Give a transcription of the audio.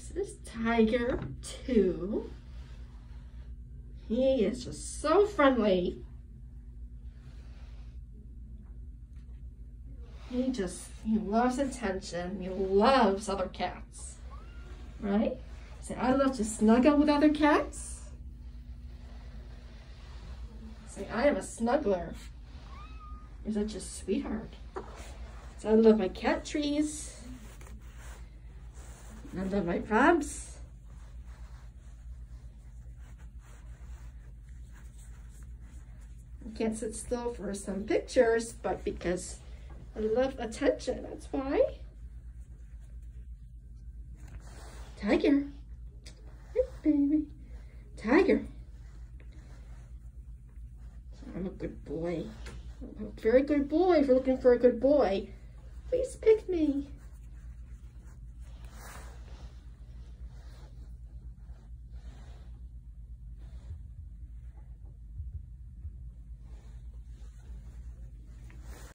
This is Tiger 2. He is just so friendly. He just, he loves attention. He loves other cats. Right? Say, I love to snuggle with other cats. Say, I am a snuggler. You're such a sweetheart. So I love my cat trees. Love my crabs. I can't sit still for some pictures, but because I love attention, that's why. Tiger. Hey, baby. Tiger. I'm a good boy. I'm a very good boy. If you're looking for a good boy, please pick me.